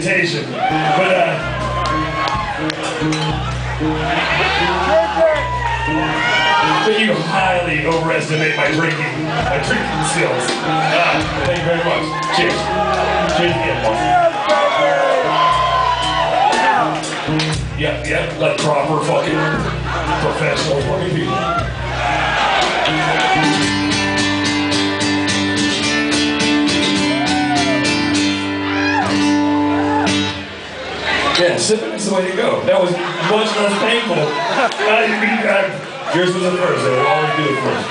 reputation. But, uh, but you highly overestimate my drinking, my drinking skills. Uh, thank you very much. Cheers. Cheers again, boss. Yep, yep, like proper fucking professional fucking people. Sipping is the way to go. That was much less painful. You, you, yours was the first, so we'll always it first.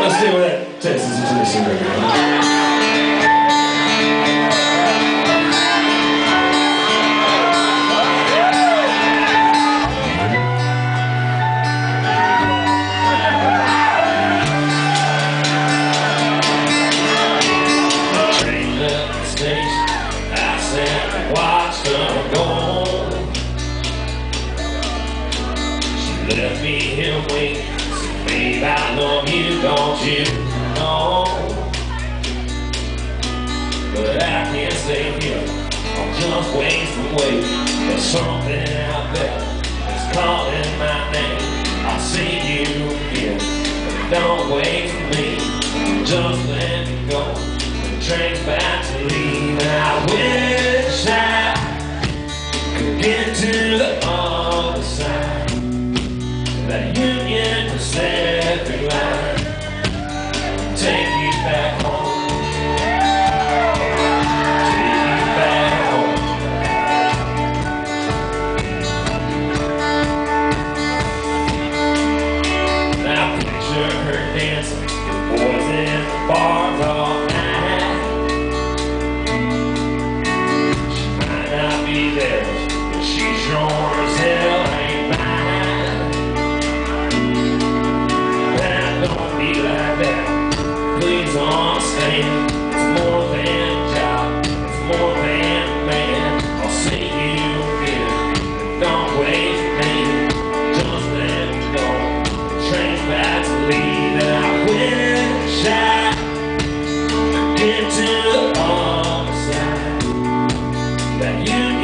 Let's see what that takes us into the cigarette. Here waiting. Babe, I love you, don't you know? But I can't stay here. I'm just wasting away. There's something out there that's calling my name. I'll see you again. But don't wait for me. Just let me go. The train's about Picture her dancing boys in the bars That Union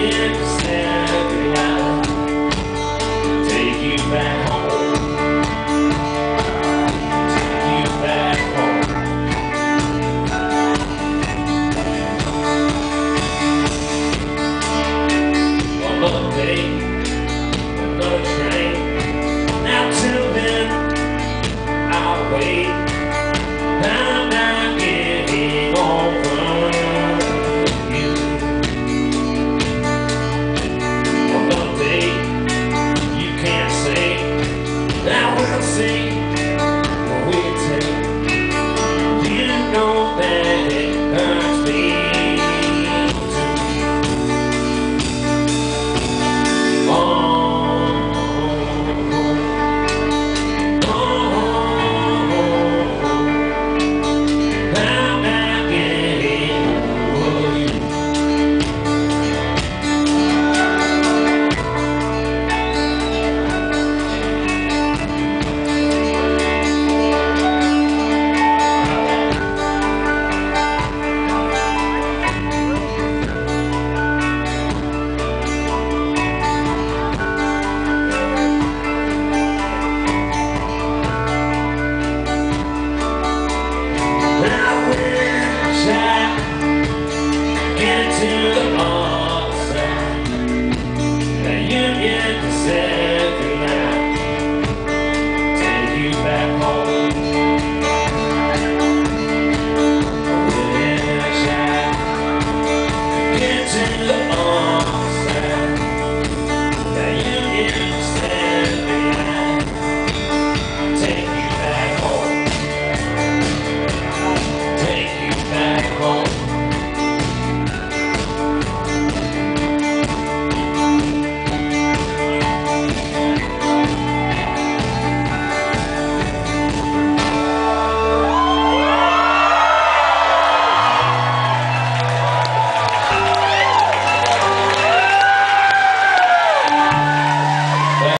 in love.